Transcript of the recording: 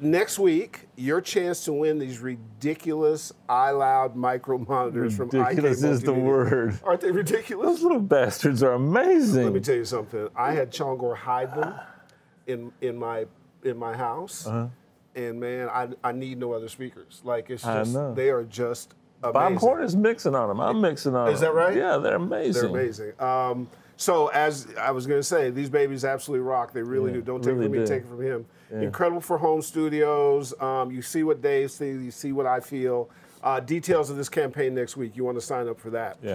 Next week, your chance to win these ridiculous iLoud micro monitors from IK Ridiculous is the word. Aren't they ridiculous? Those little bastards are amazing. Let me tell you something. I had Chongor hide them in in my in my house, Uh-huh. and man, I I need no other speakers. Like it's just they are just amazing. Bob Horn is mixing on them. I'm mixing on them. Is that right? Yeah, they're amazing. They're amazing. Um, so as I was going to say, these babies absolutely rock. They really Yeah, do. Don't take really it from me, take it from him. Yeah. Incredible for home studios. Um, you see what Dave sees. You see what I feel. Uh, details of this campaign next week. You want to sign up for that. Yeah.